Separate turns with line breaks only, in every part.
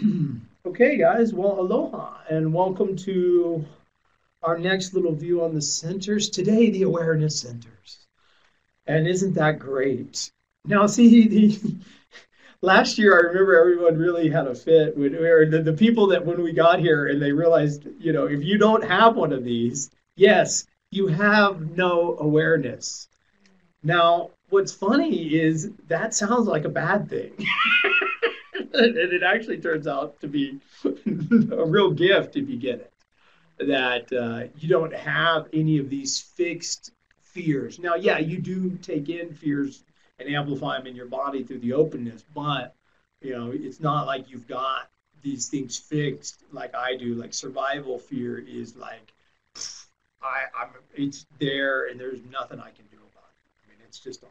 okay, guys, well, aloha and welcome to our next little view on the centers. Today, the awareness centers. And isn't that great? Now, see, the, last year, I remember everyone really had a fit. When, the, the people that when we got here and they realized, you know, if you don't have one of these, yes, you have no awareness. Now, what's funny is that sounds like a bad thing. and it actually turns out to be a real gift if you get it. That uh, you don't have any of these fixed fears. Now, yeah, you do take in fears and amplify them in your body through the openness, but you know, it's not like you've got these things fixed like I do. Like survival fear is like I, I'm it's there and there's nothing I can do about it. I mean, it's just on.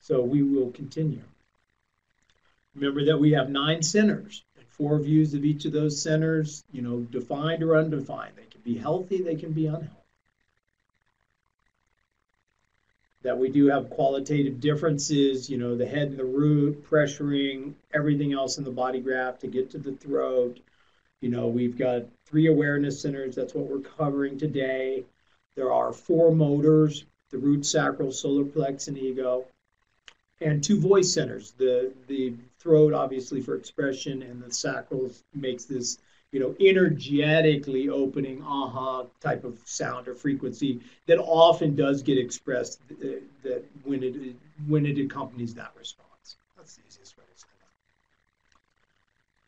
So we will continue. Remember that we have nine centers and four views of each of those centers, you know, defined or undefined. They can be healthy, they can be unhealthy. That we do have qualitative differences, you know, the head and the root, pressuring everything else in the body graph to get to the throat. You know, we've got three awareness centers. That's what we're covering today. There are four motors the root, sacral, solar plex, and ego and two voice centers. The the throat obviously for expression, and the sacral makes this you know energetically opening aha type of sound or frequency that often does get expressed uh, that when it when it accompanies that response. That's the easiest way to say that.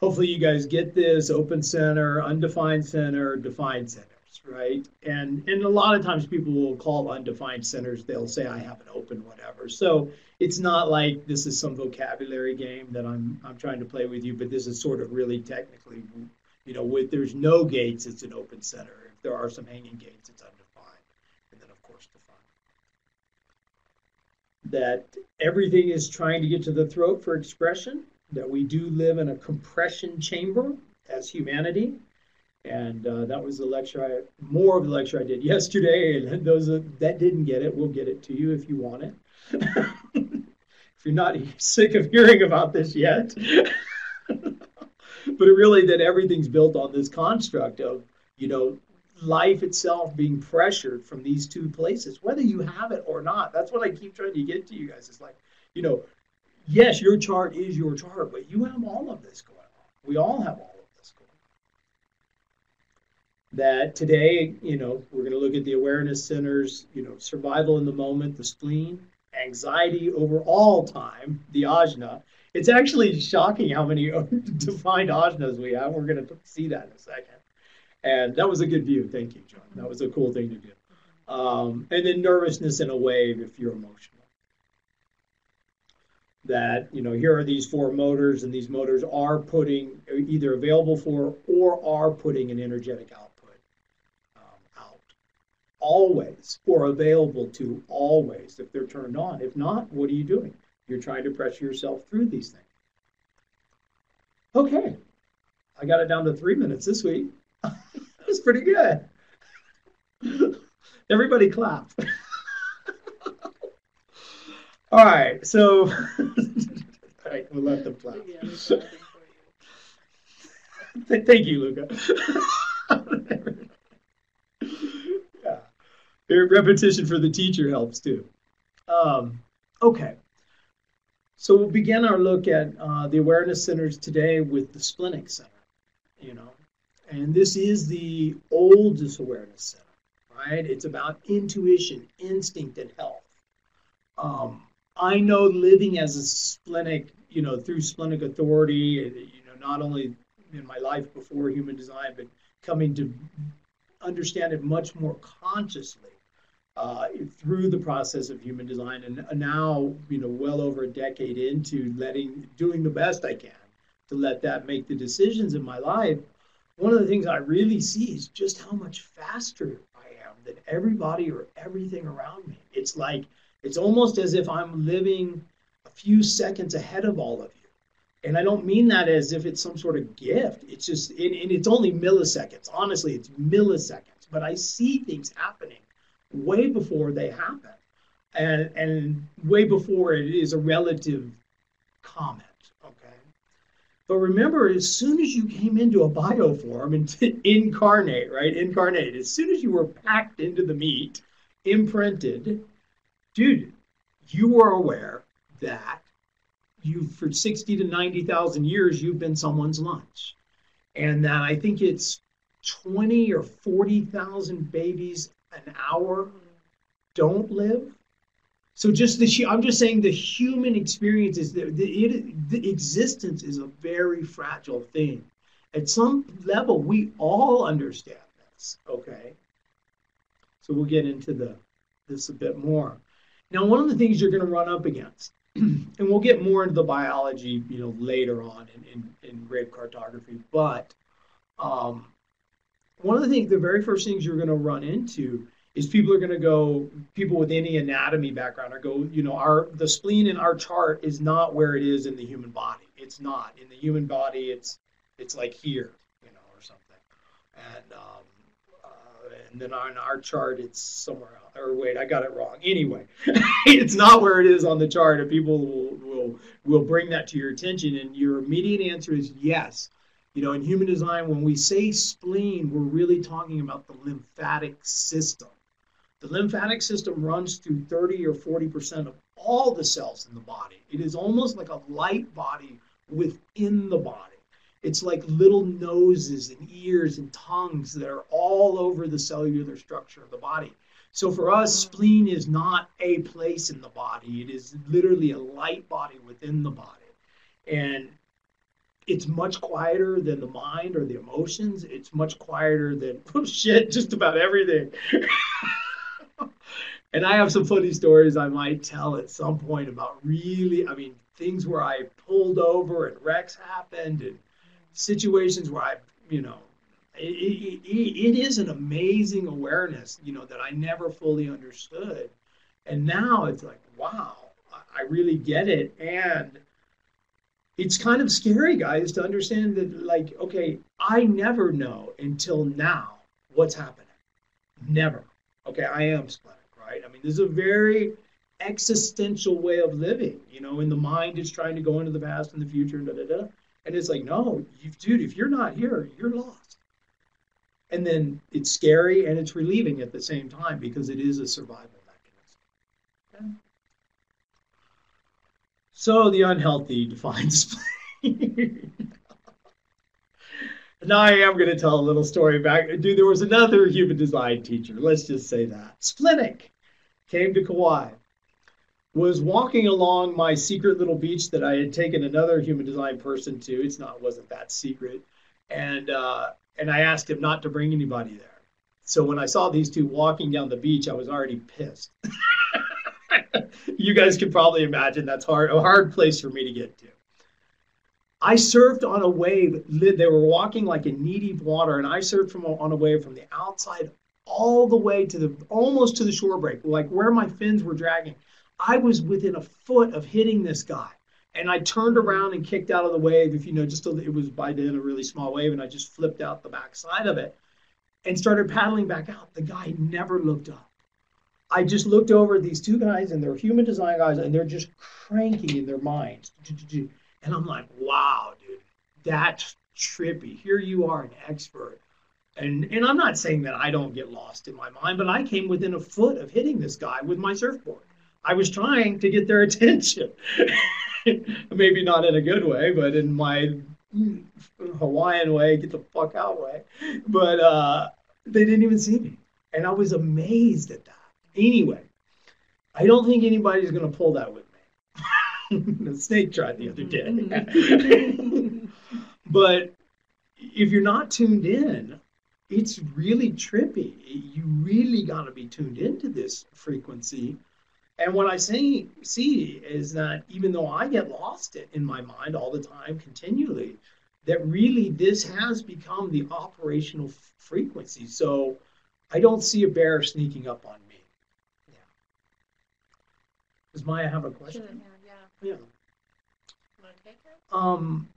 Hopefully, you guys get this open center, undefined center, defined center right? And and a lot of times people will call undefined centers. They'll say I have an open whatever. So it's not like this is some vocabulary game that I'm I'm trying to play with you, but this is sort of really technically, you know, with there's no gates, it's an open center. If there are some hanging gates, it's undefined, and then of course defined. That everything is trying to get to the throat for expression. That we do live in a compression chamber as humanity and uh, that was the lecture I more of the lecture I did yesterday. And those that didn't get it, we'll get it to you if you want it. if you're not sick of hearing about this yet. but really that everything's built on this construct of, you know, life itself being pressured from these two places, whether you have it or not. That's what I keep trying to get to you guys. It's like, you know, yes, your chart is your chart, but you have all of this going on. We all have all that today, you know, we're going to look at the awareness centers, you know, survival in the moment, the spleen, anxiety over all time, the ajna. It's actually shocking how many defined ajnas we have. We're going to see that in a second. And that was a good view. Thank you, John. That was a cool thing to do. Um, and then nervousness in a wave if you're emotional. That, you know, here are these four motors, and these motors are putting either available for or are putting an energetic out always or available to always if they're turned on. If not, what are you doing? You're trying to pressure yourself through these things. Okay, I got it down to three minutes this week. that was pretty good. Everybody clap. All right, so all right, we'll let them clap. Thank you, Luca. Repetition for the teacher helps too. Um, okay. So we'll begin our look at uh, the awareness centers today with the splenic center, you know, and this is the oldest awareness center, right? It's about intuition, instinct, and health. Um, I know living as a splenic, you know, through splenic authority, you know, not only in my life before human design, but coming to understand it much more consciously uh, through the process of human design, and now you know well over a decade into letting doing the best I can to let that make the decisions in my life. One of the things I really see is just how much faster I am than everybody or everything around me. It's like it's almost as if I'm living a few seconds ahead of all of you. And I don't mean that as if it's some sort of gift. It's just, and, and it's only milliseconds. Honestly, it's milliseconds. But I see things happening way before they happen and and way before it is a relative comment okay But remember, as soon as you came into a bioform and to incarnate, right? Incarnate, as soon as you were packed into the meat, imprinted, dude, you were aware that you for 60 to 90,000 years you've been someone's lunch. And that I think it's 20 or 40,000 babies an hour don't live. So just the I'm just saying the human experience is the, the, it, the existence is a very fragile thing. At some level, we all understand this. Okay. So we'll get into the this a bit more. Now, one of the things you're going to run up against, and we'll get more into the biology, you know, later on in, in, in cartography, but um, one of the things, the very first things you're going to run into is people are going to go, people with any anatomy background are go, you know, our the spleen in our chart is not where it is in the human body. It's not in the human body. It's it's like here, you know, or something, and um, uh, and then on our chart it's somewhere else or wait, I got it wrong. Anyway, it's not where it is on the chart, and people will, will will bring that to your attention. And your immediate answer is yes. You know, in human design, when we say spleen, we're really talking about the lymphatic system. The lymphatic system runs through 30 or 40 percent of all the cells in the body. It is almost like a light body within the body. It's like little noses and ears and tongues that are all over the cellular structure of the body. So for us, spleen is not a place in the body. It is literally a light body within the body. And it's much quieter than the mind or the emotions. It's much quieter than oh shit, just about everything. and I have some funny stories I might tell at some point about really, I mean, things where I pulled over and wrecks happened and situations where I, you know, it, it, it is an amazing awareness, you know, that I never fully understood. And now it's like, wow, I really get it. And it's kind of scary, guys, to understand that, like, okay, I never know until now what's happening. Never. Okay, I am splenic, right? I mean, this is a very existential way of living. You know, in the mind, it's trying to go into the past and the future, and da da da. And it's like, no, you, dude, if you're not here, you're lost and then it's scary and it's relieving at the same time because it is a survival mechanism. Okay? So the unhealthy defines now I am going to tell a little story back. Dude, there was another human design teacher. Let's just say that. Splenic came to Kauai, was walking along my secret little beach that I had taken another human design person to. It's not wasn't that secret, and uh, and I asked him not to bring anybody there. So when I saw these two walking down the beach, I was already pissed. you guys can probably imagine that's hard a hard place for me to get to. I surfed on a wave. They were walking like in knee deep water, and I surfed from on a wave from the outside all the way to the almost to the shore break, like where my fins were dragging. I was within a foot of hitting this guy and I turned around and kicked out of the wave. If you know, just a, it was by then a really small wave, and I just flipped out the back side of it and started paddling back out. The guy never looked up. I just looked over these two guys, and they're human design guys, and they're just cranking in their minds. And I'm like, wow, dude, that's trippy. Here you are, an expert. And, and I'm not saying that I don't get lost in my mind, but I came within a foot of hitting this guy with my surfboard. I was trying to get their attention. maybe not in a good way, but in my Hawaiian way, get the fuck out way. But uh, they didn't even see me. And I was amazed at that. Anyway, I don't think anybody's going to pull that with me. the snake tried the other day. but if you're not tuned in, it's really trippy. You really got to be tuned into this frequency and what I see see is that even though I get lost in my mind all the time, continually, that really this has become the operational frequency. So I don't see a bear sneaking up on. Does Maya have a question?
yeah.
Yeah.
Want to take it?
Um.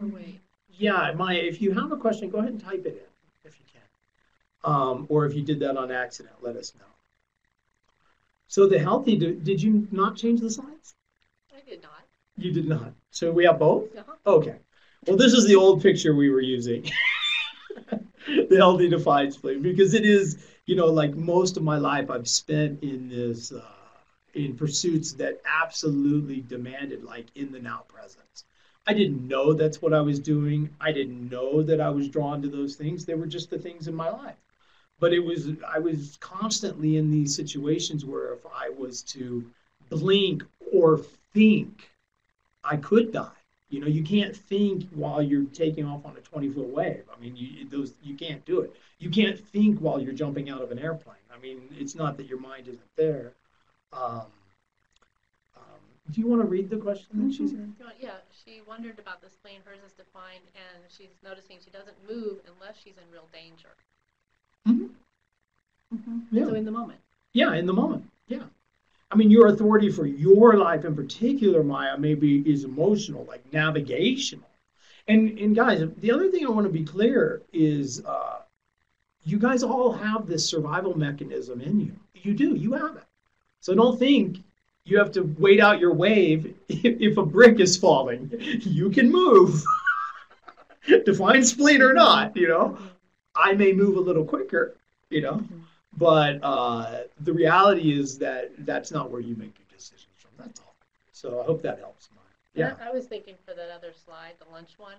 Or wait?
Yeah, Maya, if you have a question, go ahead and type it in if you can. Um, or if you did that on accident, let us know. So the healthy, did you not change the slides?
I did not.
You did not. So we have both?
Uh-huh.
Okay. Well, this is the old picture we were using. the healthy defined spleen because it is, you know, like most of my life I've spent in this uh, in pursuits that absolutely demanded like in the now presence. I didn't know that's what I was doing. I didn't know that I was drawn to those things. They were just the things in my life. But it was I was constantly in these situations where if I was to blink or think, I could die. You know, you can't think while you're taking off on a 20 foot wave. I mean, you those you can't do it. You can't think while you're jumping out of an airplane. I mean, it's not that your mind isn't there. Um, um, do you want to read the question that she's in?
Yeah, she wondered about the spleen. Hers is defined, and she's noticing she doesn't move unless she's in real danger. Mm-hmm.
Yeah.
So in the moment.
Yeah, in the moment. Yeah. I mean, your authority for your life in particular, Maya, maybe is emotional, like navigational. And and guys, the other thing I want to be clear is uh, you guys all have this survival mechanism in you. You do. You have it. So don't think you have to wait out your wave if, if a brick is falling. You can move. Define spleen or not, you know. I may move a little quicker, you know. But uh, the reality is that that's not where you make your decisions from. That's all. So I hope that helps. Yeah.
I, was thinking for that other slide, the lunch one.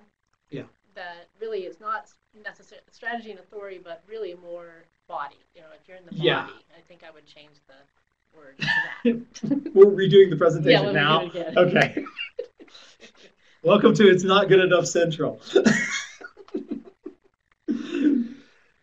Yeah.
That really is not necessarily strategy and authority, but really more body. You know, if you're in the body,
Yeah.
I think I would change the word.
We're redoing the presentation
me
now.
do it again.
Okay. Welcome to It's Not Good Enough Central.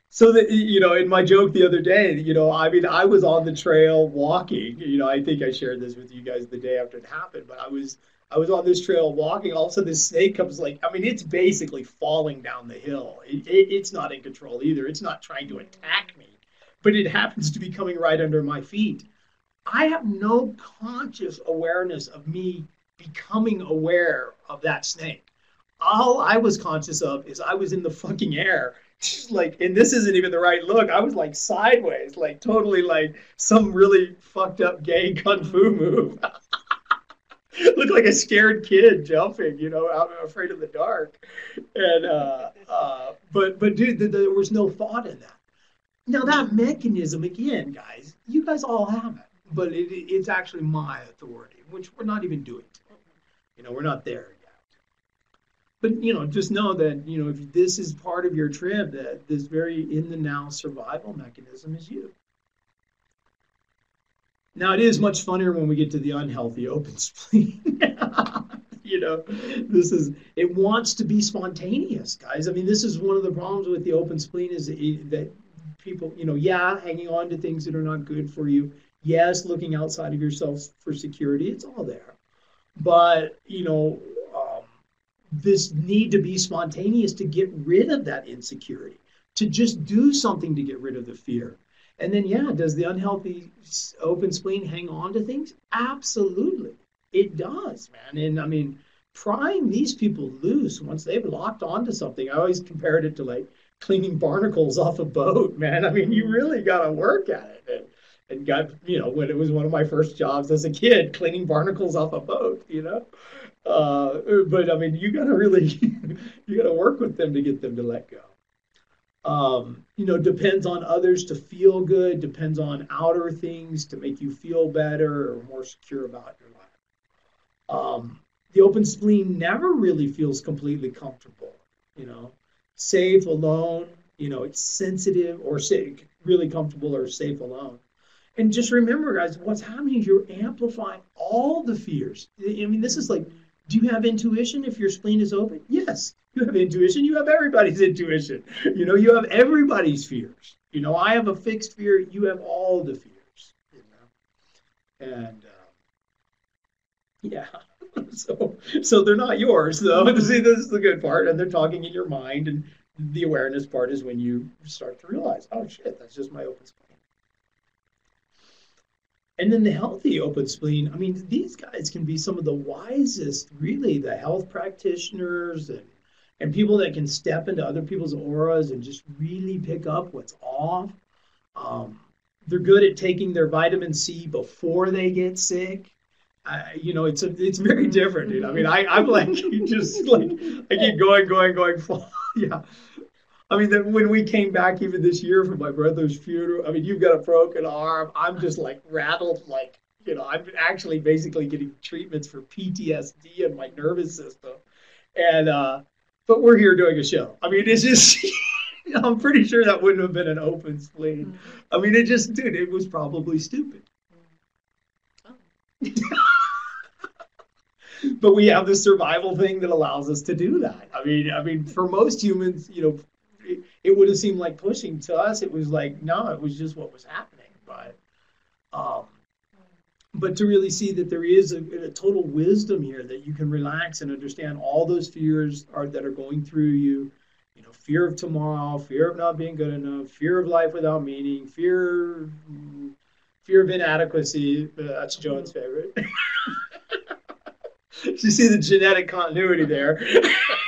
so that you know, in my joke the other day, you know, I mean, I was on the trail walking. You know, I think I shared this with you guys the day after it happened, but I was I was on this trail walking. All of a sudden, this snake comes like I mean, it's basically falling down the hill. It, it, it's not in control either. It's not trying to attack me, but it happens to be coming right under my feet. I have no conscious awareness of me becoming aware of that snake. All I was conscious of is I was in the fucking air. Like, and this isn't even the right look. I was like sideways, like totally like some really fucked up gay kung fu move. Looked like a scared kid jumping, you know, out afraid of the dark. And uh, uh, but but dude, th- there was no thought in that. Now that mechanism again, guys, you guys all have it, but it, it's actually my authority, which we're not even doing today. You know, we're not there yet. But you know, just know that you know if this is part of your trip, that this very in the now survival mechanism is you. Now it is much funnier when we get to the unhealthy open spleen. you know, this is it wants to be spontaneous, guys. I mean, this is one of the problems with the open spleen is that, people, you know, yeah, hanging on to things that are not good for you. Yes, looking outside of yourself for security. It's all there, but you know, um, this need to be spontaneous to get rid of that insecurity, to just do something to get rid of the fear. And then, yeah, does the unhealthy open spleen hang on to things? Absolutely. It does, man. And I mean, prying these people loose once they've locked onto something, I always compared it to like cleaning barnacles off a boat, man. I mean, you really got to work at it. And, got, you know, when it was one of my first jobs as a kid, cleaning barnacles off a boat, you know? Uh, but I mean, you got to really, you got to work with them to get them to let go um, you know, depends on others to feel good, depends on outer things to make you feel better or more secure about your life. Um, the open spleen never really feels completely comfortable, you know, safe alone, you know, it's sensitive or really comfortable or safe alone. And just remember, guys, what's happening is you're amplifying all the fears. I mean, this is like, do you have intuition if your spleen is open? Yes. You have intuition. You have everybody's intuition. You know, you have everybody's fears. You know, I have a fixed fear. You have all the fears. You know, and um, yeah. so, so they're not yours though. See, this is the good part, and they're talking in your mind, and the awareness part is when you start to realize, oh shit, that's just my open spleen. And then the healthy open spleen, I mean, these guys can be some of the wisest, really, the health practitioners and and people that can step into other people's auras and just really pick up what's off. Um, they're good at taking their vitamin C before they get sick. I, you know, it's a, it's very different, dude. I mean, I, I'm like just like I keep going, going, going. yeah. I mean, then when we came back even this year from my brother's funeral, I mean, you've got a broken arm. I'm just like rattled, like you know, I'm actually basically getting treatments for PTSD and my nervous system, and uh, but we're here doing a show. I mean, it's just. I'm pretty sure that wouldn't have been an open spleen. I mean, it just, dude, it was probably stupid. but we have this survival thing that allows us to do that. I mean, I mean, for most humans, you know, it, would have seemed like pushing. To us, it was like, no, it was just what was happening. But, um, but to really see that there is a, a total wisdom here that you can relax and understand all those fears are that are going through you. You know, fear of tomorrow, fear of not being good enough, fear of life without meaning, fear fear of inadequacy. Uh, that's Joan's favorite. you see the genetic continuity there.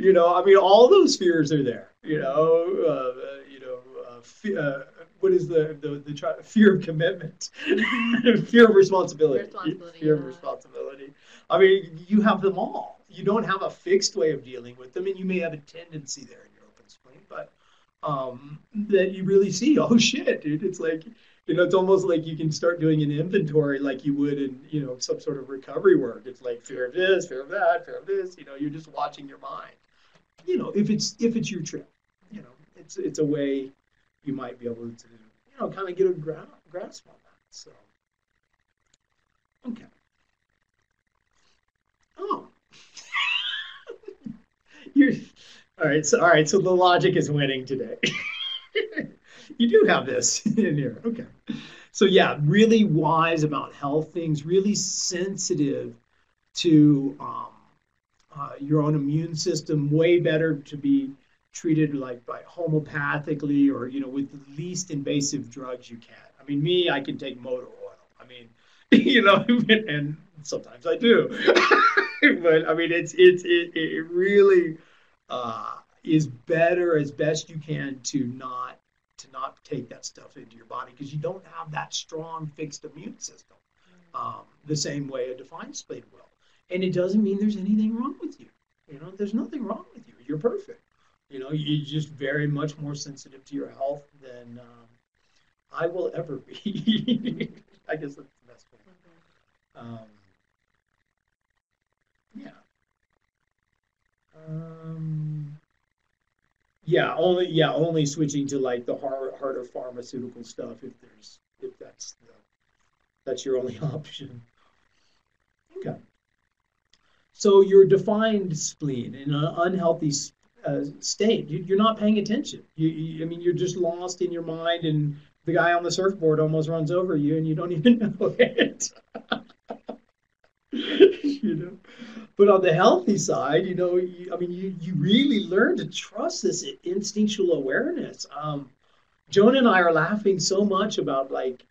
you know, I mean, all those fears are there. You know, uh, you know, uh, fe- uh, what is the the, the try- fear of commitment, fear of responsibility,
Responsibility,
fear of responsibility. I mean, you have them all. You don't have a fixed way of dealing with them, and you may have a tendency there in your open spleen, but um, that you really see. Oh shit, dude! It's like you know, it's almost like you can start doing an inventory like you would in you know some sort of recovery work. It's like fear of this, fear of that, fear of this. You know, you're just watching your mind. You know, if it's if it's your trip, you know, it's it's a way you might be able to you know kind of get a gra- grasp on that. So, okay. Oh. You're all right. So all right. So the logic is winning today. you do have this in here. Okay. So yeah, really wise about health things. Really sensitive to um, uh, your own immune system. Way better to be treated like by homeopathically or you know with the least invasive drugs you can. I mean, me, I can take motor oil. I mean, you know, and sometimes I do. but I mean, it's it's it, it really uh, is better as best you can to not to not take that stuff into your body because you don't have that strong fixed immune system um, the same way a defined spleen will. And it doesn't mean there's anything wrong with you. You know, there's nothing wrong with you. You're perfect. You know, you're just very much more sensitive to your health than um, I will ever be. I guess that's the best way. Um, yeah. Um, yeah, only yeah, only switching to like the hard, harder pharmaceutical stuff if there's if that's the, that's your only option. Okay. So your defined spleen in an unhealthy uh, state, you, you're not paying attention. You, you, I mean, you're just lost in your mind, and the guy on the surfboard almost runs over you, and you don't even know it. you know. But on the healthy side, you know, you, I mean, you, you really learn to trust this instinctual awareness. Um, Joan and I are laughing so much about like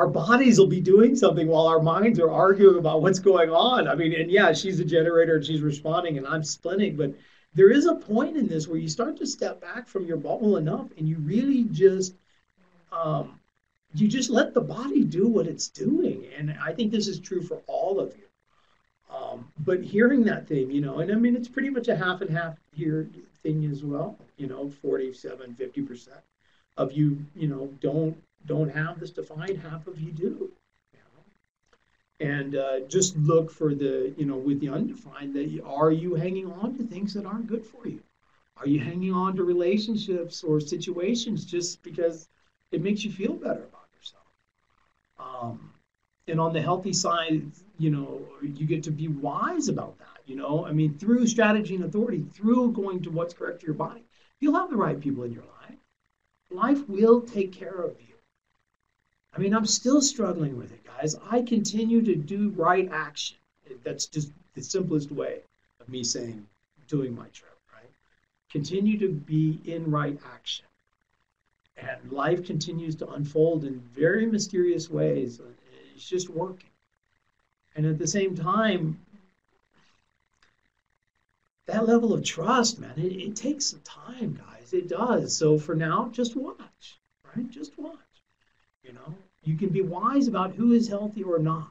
our bodies will be doing something while our minds are arguing about what's going on. I mean, and yeah, she's a generator and she's responding, and I'm splenic, but there is a point in this where you start to step back from your bubble enough, and you really just um, you just let the body do what it's doing. And I think this is true for all of you. Um, but hearing that thing, you know, and I mean, it's pretty much a half and half here thing as well, you know, 47, 50% of you, you know, don't, don't have this defined, half of you do. And uh, just look for the, you know, with the undefined, that are you hanging on to things that aren't good for you? Are you hanging on to relationships or situations just because it makes you feel better about yourself? Um, and on the healthy side, you know, you get to be wise about that. You know, I mean, through strategy and authority, through going to what's correct for your body, you'll have the right people in your life. Life will take care of you. I mean, I'm still struggling with it, guys. I continue to do right action. That's just the simplest way of me saying doing my trip, right? Continue to be in right action. And life continues to unfold in very mysterious ways. It's just working. And at the same time, that level of trust, man, it, it takes some time, guys. It does. So for now, just watch, right? Just watch. You know, You can be wise about who is healthy or not.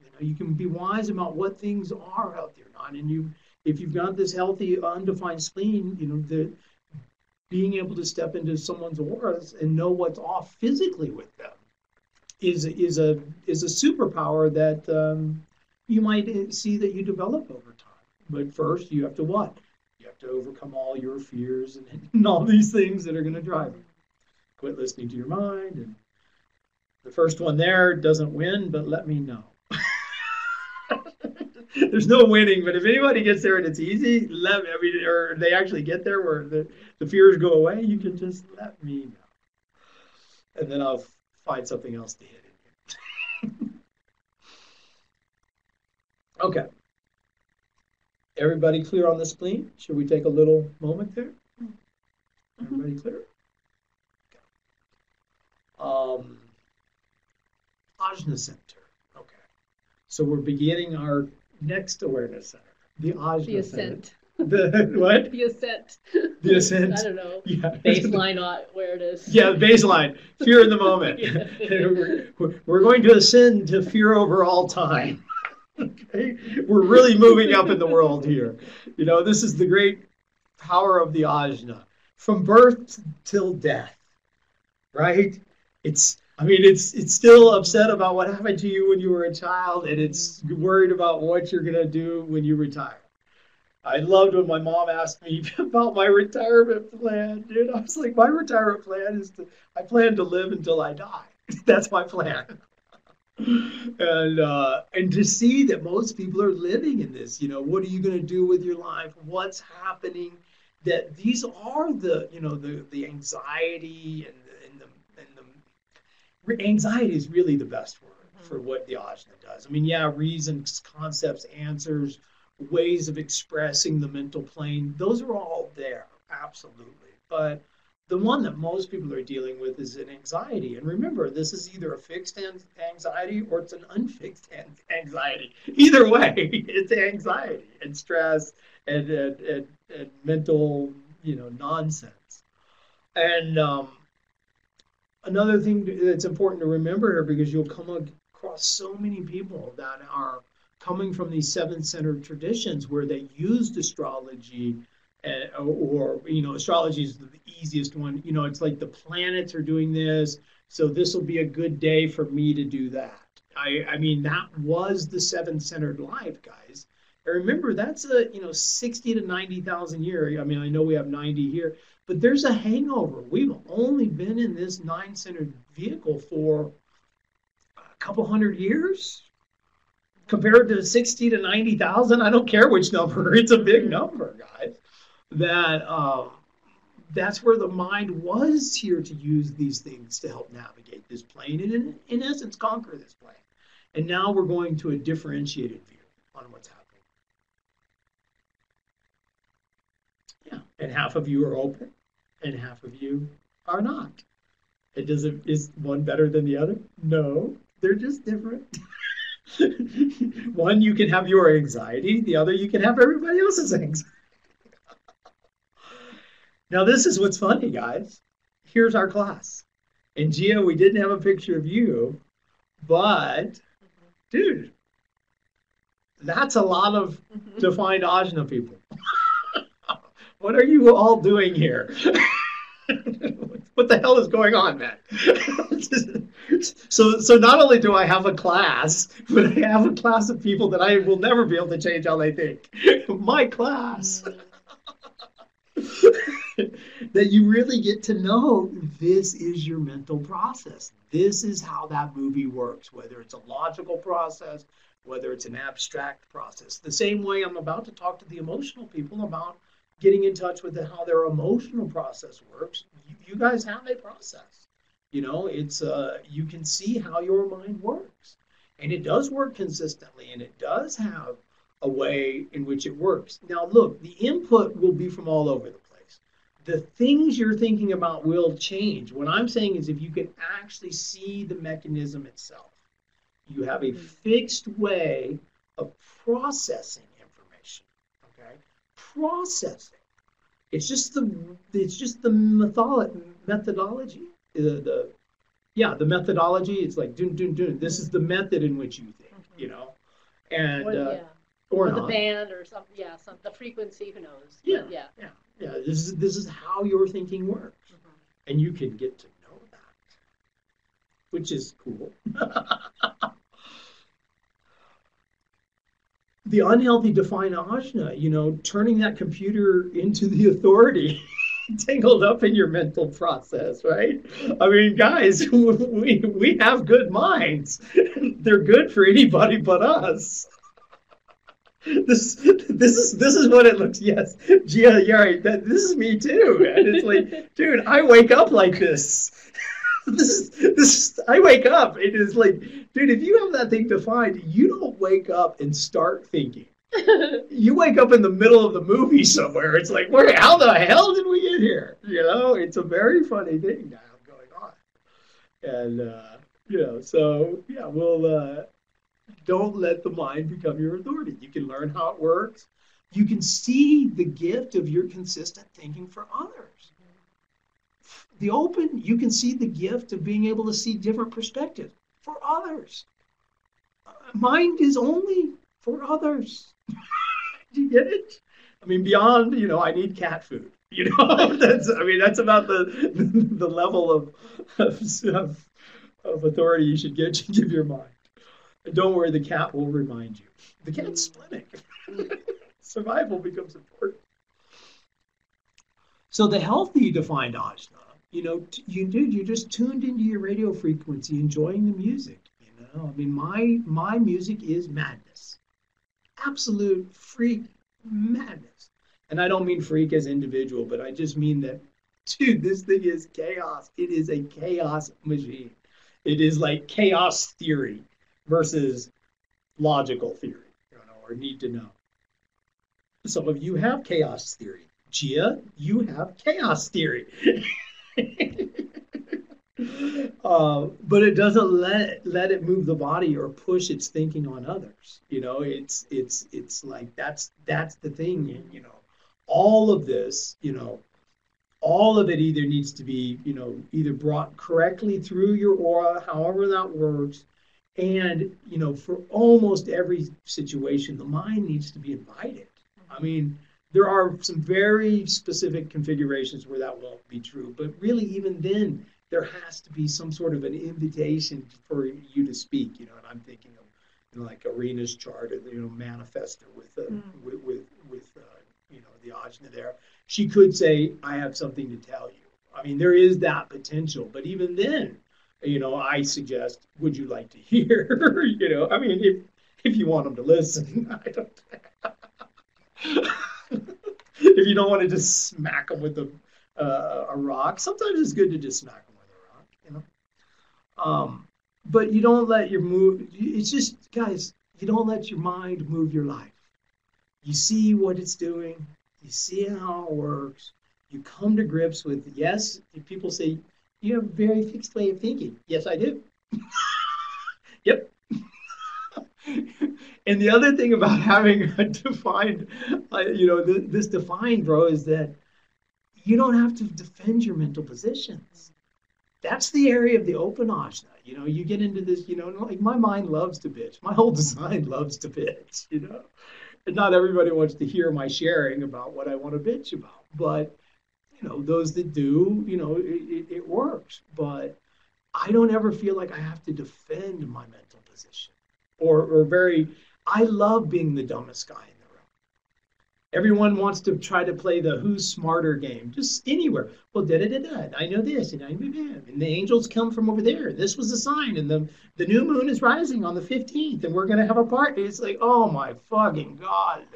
You know, you can be wise about what things are healthy or not. And you, if you've got this healthy, undefined spleen, you know, the being able to step into someone's auras and know what's off physically with them is is a is a superpower that um, you might see that you develop over time. But first, you have to what? You have to overcome all your fears and, and all these things that are going to drive you. Quit listening to your mind. And the first one there doesn't win, but let me know. There's no winning, but if anybody gets there and it's easy, let me, I mean, or they actually get there where the, the fears go away, you can just let me know. And then I'll find something else to hit in here. okay. Everybody clear on the spleen? Should we take a little moment there? Everybody clear? Okay. Um, Ajna Center. Okay. So we're beginning our next awareness center, the Ajna
The
Center.
ascent.
The what?
The ascent.
The ascent.
I don't know.
Yeah.
Baseline awareness.
Yeah, baseline. Fear in the moment.
Yeah.
we're, we're going to ascend to fear over all time. okay? We're really moving up in the world here. You know, this is the great power of the ajna. From birth till death. Right? It's I mean it's it's still upset about what happened to you when you were a child and it's worried about what you're gonna do when you retire. I loved when my mom asked me about my retirement plan, dude. I was like, my retirement plan is to I plan to live until I die. That's my plan. and uh, and to see that most people are living in this, you know, what are you going to do with your life? What's happening? That these are the, you know, the the anxiety and the, and the and the anxiety is really the best word for what the ajna does. I mean, yeah, reasons, concepts, answers, ways of expressing the mental plane, those are all there, absolutely. But the one that most people are dealing with is an anxiety. And remember, this is either a fixed an- anxiety or it's an unfixed an- anxiety. Either way, it's anxiety and stress and, and, and, and mental, you know, nonsense. And um, another thing that's important to remember here, because you'll come across so many people that are coming from these seven centered traditions where they used astrology uh, or, you know astrology is the easiest one. You know it's like the planets are doing this so this will be a good day for me to do that. I i mean that was the seven centered life guys. And remember that's a you know 60 to 90,000 year. I mean i know we have 90 here but there's a hangover we've only been in this nine centered vehicle for a couple hundred years compared to 60 to 90,000, I don't care which number, it's a big number, guys. That uh, that's where the mind was here to use these things to help navigate this plane and, in, in essence, conquer this plane. And now we're going to a differentiated view on what's happening. Yeah, and half of you are open, and half of you are not. It doesn't. Is one better than the other? No, they're just different. One, you can have your anxiety. The other, you can have everybody else's anxiety. now, this is what's funny, guys. Here's our class. And Gia, we didn't have a picture of you, but dude, that's a lot of mm-hmm. defined ajna people. what are you all doing here? what the hell is going on, man? so, so not only do I have a class, but I have a class of people that I will never be able to change how they think. My class. that you really get to know this is your mental process. This is how that movie works, whether it's a logical process, whether it's an abstract process. The same way I'm about to talk to the emotional people about getting in touch with how their emotional process works. You, you guys have a process. You know, it's uh, you can see how your mind works, and it does work consistently, and it does have a way in which it works. Now, look, the input will be from all over the place. The things you're thinking about will change. What I'm saying is, if you can actually see the mechanism itself, you have a fixed way of processing processing. It's just the it's just the method methodology, the, the yeah, the methodology. It's like dun dun dun. This is the method in which you think,
Mhm.
you know, and
Or,
uh,
yeah.
or,
Or the band or some, yeah, some, the frequency, who knows?
Yeah.
But yeah.
Yeah, this is this is how your thinking works,
Mhm.
and you can get to know that, which is cool. the unhealthy define ajna, you know, turning that computer into the authority, tangled up in your mental process, right? I mean, guys, we we have good minds. They're good for anybody but us. This this is this is what it looks. Yes, Gia, you're right. That, this is me too. And it's like, dude, I wake up like this. this is this. Is, I wake up. It is like, dude, if you have that thing defined, you don't wake up and start thinking. You wake up in the middle of the movie somewhere. It's like, where? How the hell did we get here? You know, it's a very funny thing now going on. And uh, you know, so yeah, we'll. Uh, don't let the mind become your authority. You can learn how it works. You can see the gift of your consistent thinking for others. The open, you can see the gift of being able to see different perspectives for others. Mind is only for others. Do you get it? I mean, beyond, you know, I need cat food. You know, that's, I mean, that's about the the level of of, of authority you should get to give your mind. And don't worry, the cat will remind you. The cat's splitting. Survival becomes important. So the healthy defined ajna, you know, you dude, you're just tuned into your radio frequency, enjoying the music. You know, I mean, my my music is madness, absolute freak madness. And I don't mean freak as individual, but I just mean that, dude, this thing is chaos. It is a chaos machine. It is like chaos theory versus logical theory, you know, or need to know. Some of you have chaos theory. Gia, you have chaos theory. uh, but it doesn't let let it move the body or push its thinking on others. You know, it's it's it's like that's that's the thing. You know, all of this, you know, all of it either needs to be, you know, either brought correctly through your aura, however that works, and you know, for almost every situation, the mind needs to be invited. I mean, there are some very specific configurations where that won't be true, but really, even then, there has to be some sort of an invitation for you to speak. You know, and I'm thinking of you know, like Arena's chart, or you know, manifestor with uh,
Mm.
with with, with uh, you know the ajna there. She could say, "I have something to tell you." I mean, there is that potential, but even then, you know, I suggest, would you like to hear? you know, I mean, if if you want them to listen, I don't. if you don't want to just smack them with a uh, a rock, sometimes it's good to just smack them with a rock, you know. Um, but you don't let your move. It's just, guys, you don't let your mind move your life. You see what it's doing. You see how it works. You come to grips with yes. If people say you have a very fixed way of thinking, yes, I do. yep. and the other thing about having a defined, uh, you know, th- this defined, bro, is that you don't have to defend your mental positions. That's the area of the open ajna. You know, you get into this, you know, like my mind loves to bitch. My whole design loves to bitch, you know. And not everybody wants to hear my sharing about what I want to bitch about. But, you know, those that do, you know, it, it, it works. But I don't ever feel like I have to defend my mental position. Or, or very, I love being the dumbest guy in the room. Everyone wants to try to play the who's smarter game, just anywhere. Well, da da da da. I know this, and I know that. And the angels come from over there. This was a sign, and the the new moon is rising on the fifteenth, and we're gonna have a party. It's like, oh my fucking god!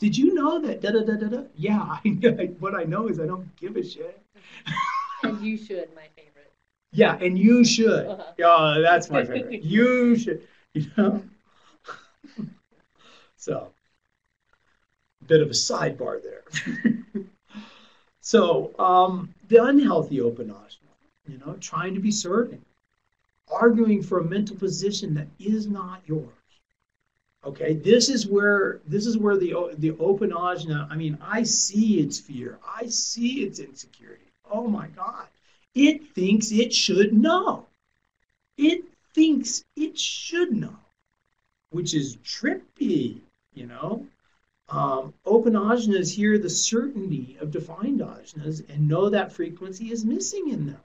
Did you know that? Da da da da da. Yeah, I know. What I know is I don't give a shit.
And you should, my favorite.
Yeah, and you should.
Uh-huh.
Oh, that's my favorite. You should. You know. So, a bit of a sidebar there. so, um, the unhealthy open ajna, you know, trying to be certain, arguing for a mental position that is not yours. Okay, this is where this is where the the open ajna. I mean, I see its fear. I see its insecurity. Oh my God, it thinks it should know. it thinks it should know, which is trippy, you know. Um, open ajnas hear the certainty of defined ajnas and know that frequency is missing in them.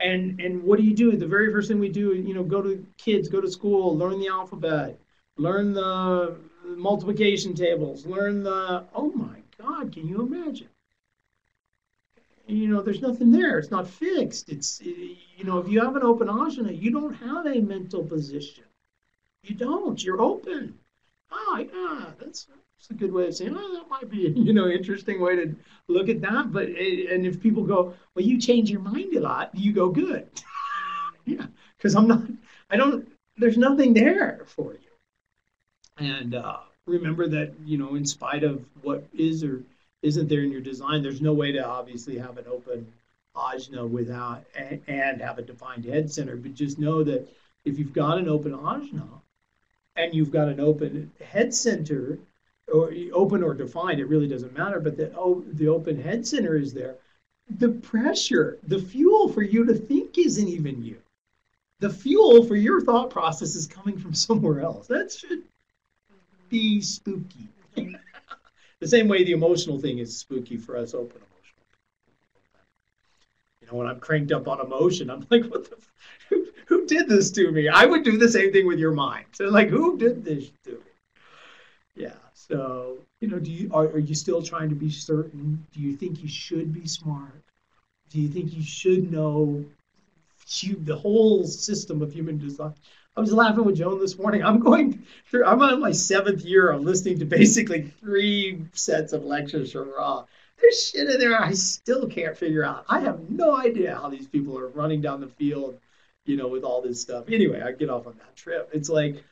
And and what do you do? The very first thing we do, you know, go to kids, go to school, learn the alphabet, learn the multiplication tables, learn the oh my God, can you imagine? You know, there's nothing there. It's not fixed. It's you know, if you have an open ajna, you don't have a mental position. You don't. You're open. Oh yeah, that's that's a good way of saying. Oh, that might be you know interesting way to look at that. But and if people go, well, you change your mind a lot, you go good. yeah, because I'm not. I don't. There's nothing there for you. And uh, remember that you know, in spite of what is or isn't there in your design, there's no way to obviously have an open ajna without and, and have a defined head center. But just know that if you've got an open ajna and you've got an open head center, or open or defined, it really doesn't matter. But the oh, the open head center is there. The pressure, the fuel for you to think isn't even you. The fuel for your thought process is coming from somewhere else. That should be spooky. the same way the emotional thing is spooky for us open emotional. You know, when I'm cranked up on emotion, I'm like, what the, who, did this to me? I would do the same thing with your mind. So like, who did this to me? Yeah. So, you know, do you are, are you still trying to be certain? Do you think you should be smart? Do you think you should know the whole system of human design? I was laughing with Joan this morning. I'm going through, I'm on my seventh year of listening to basically three sets of lectures from Ra. There's shit in there I still can't figure out. I have no idea how these people are running down the field, you know, with all this stuff. Anyway, I get off on that trip. It's like,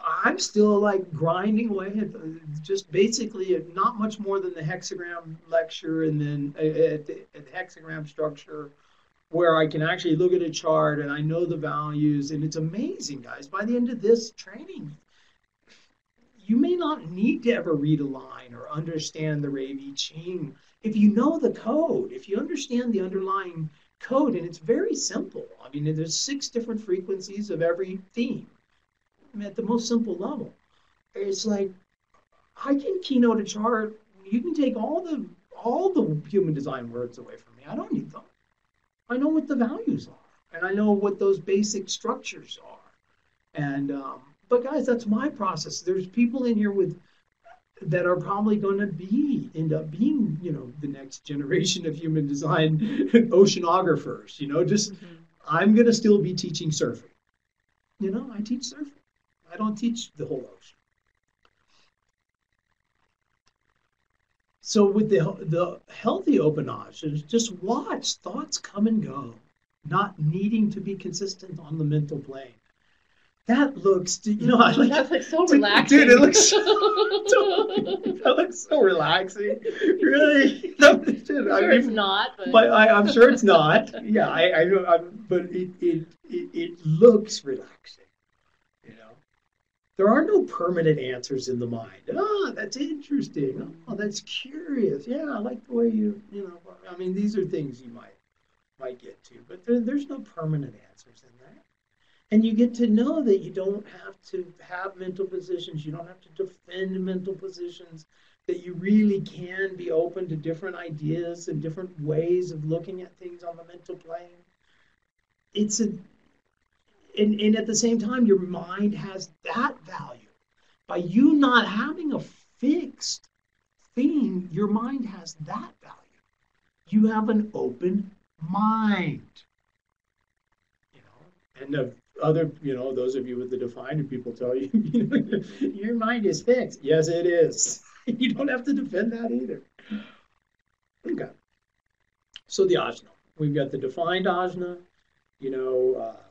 I'm still like grinding away at uh, just basically not much more than the hexagram lecture and then uh, uh, at the, at the hexagram structure where I can actually look at a chart and I know the values. And it's amazing, guys. By the end of this training, you may not need to ever read a line or understand the Rave I'Ching. If you know the code, if you understand the underlying code, and it's very simple. I mean, there's six different frequencies of every theme I mean, at the most simple level. It's like I can keynote a chart. You can take all the all the human design words away from me. I don't need them. I know what the values are, and I know what those basic structures are. And um, but guys, that's my process. There's people in here with that are probably going to be end up being you know the next generation of human design oceanographers. You know, just mm-hmm. I'm going to still be teaching surfing. You know, I teach surfing. I don't teach the whole ocean. So with the the healthy open options, just watch thoughts come and go, not needing to be consistent on the mental plane. That looks, you know, I like
that's like so relaxing,
dude. It looks so, that looks so relaxing. Really,
I'm sure I mean, it's not, but,
but I, am sure it's not. Yeah, I, I know, I'm, but it, it it it looks relaxing. You know, there are no permanent answers in the mind. Oh, that's interesting. Oh, that's curious. Yeah, I like the way you, you know, I mean, these are things you might might get to, but there, there's no permanent answers in that. And you get to know that you don't have to have mental positions. You don't have to defend mental positions. That you really can be open to different ideas and different ways of looking at things on the mental plane. It's a and, and at the same time, your mind has that value. By you not having a fixed thing, your mind has that value. You have an open mind. You know, and the other, you know, those of you with the defined people tell you, your mind is fixed. Yes, it is. You don't have to defend that either. Okay. So the ajna. We've got the defined ajna, you know, uh,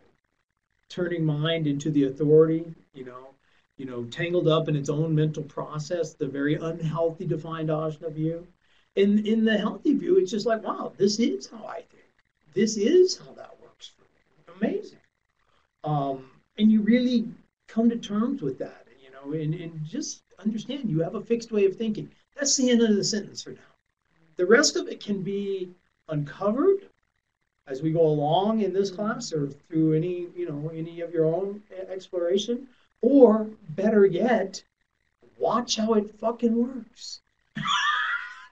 turning mind into the authority, you know, you know, tangled up in its own mental process, the very unhealthy defined ajna view. In in the healthy view, it's just like, wow, this is how I think. This is how that works for me. Amazing. Um, and you really come to terms with that, you know, and, and just understand you have a fixed way of thinking. That's the end of the sentence for now. The rest of it can be uncovered as we go along in this class or through any, you know, any of your own exploration, or better yet, watch how it fucking works.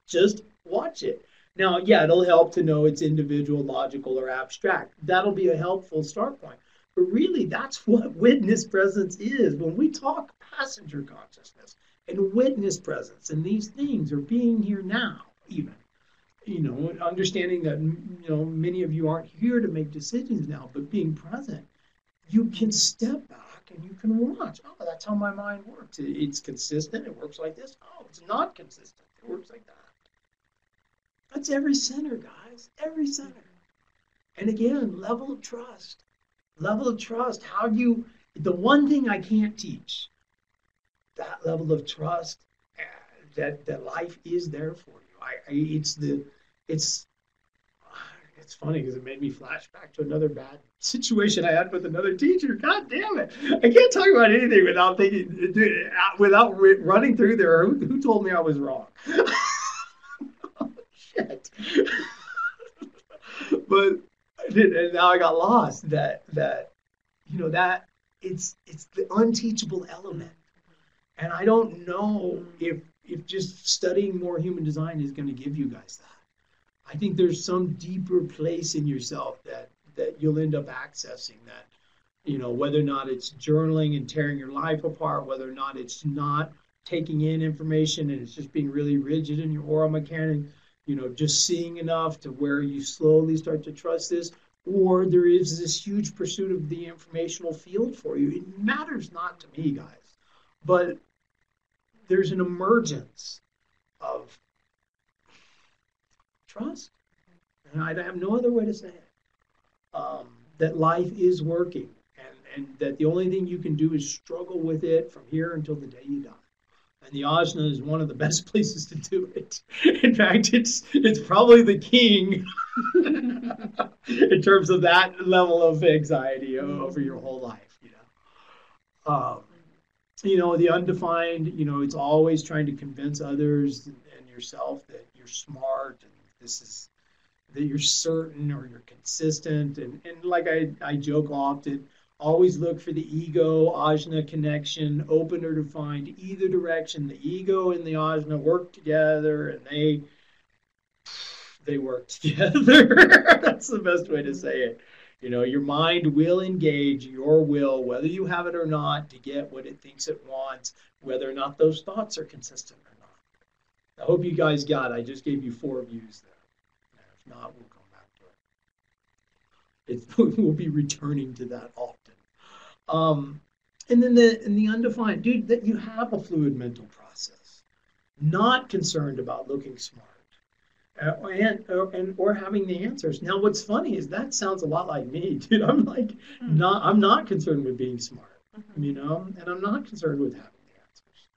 Just watch it. Now, yeah, it'll help to know it's individual, logical, or abstract. That'll be a helpful start point. But really, that's what witness presence is. When we talk passenger consciousness and witness presence, and these things are being here now, even you know, understanding that you know many of you aren't here to make decisions now, but being present, you can step back and you can watch. Oh, that's how my mind works. It's consistent. It works like this. Oh, it's not consistent. It works like that. That's every center, guys. Every center. And again, level of trust. Level of trust. How do you? The one thing I can't teach. That level of trust. Uh, that that life is there for you. I, I it's the it's it's funny because it made me flash back to another bad situation I had with another teacher. God damn it! I can't talk about anything without thinking, without running through there. Who, who told me I was wrong? oh, shit. but and now I got lost. That that you know that it's it's the unteachable element, and I don't know if if just studying more human design is going to give you guys that. I think there's some deeper place in yourself that that you'll end up accessing that you know whether or not it's journaling and tearing your life apart whether or not it's not taking in information and it's just being really rigid in your aura mechanic you know just seeing enough to where you slowly start to trust this or there is this huge pursuit of the informational field for you it matters not to me guys but there's an emergence of trust. And I have no other way to say it. Um, that life is working, and, and that the only thing you can do is struggle with it from here until the day you die. And the ajna is one of the best places to do it. In fact, it's it's probably the king in terms of that level of anxiety over your whole life. You know. Um, you know, the undefined, you know, it's always trying to convince others and yourself that you're smart and this is that you're certain or you're consistent. And, and like I, I joke often, always look for the ego ajna connection, open or defined either direction. The ego and the ajna work together and they they work together. That's the best way to say it. You know, your mind will engage your will, whether you have it or not, to get what it thinks it wants, whether or not those thoughts are consistent or not. I hope you guys got. I just gave you four views there. If not, we'll come back to it. It's, we'll be returning to that often. Um, and then the and the undefined, dude, that you have a fluid mental process, not concerned about looking smart uh, and or, uh, and or having the answers. Now, what's funny is that sounds a lot like me, dude. I'm like mm-hmm. not I'm not concerned with being smart, mm-hmm. you know, and I'm not concerned with having the answers.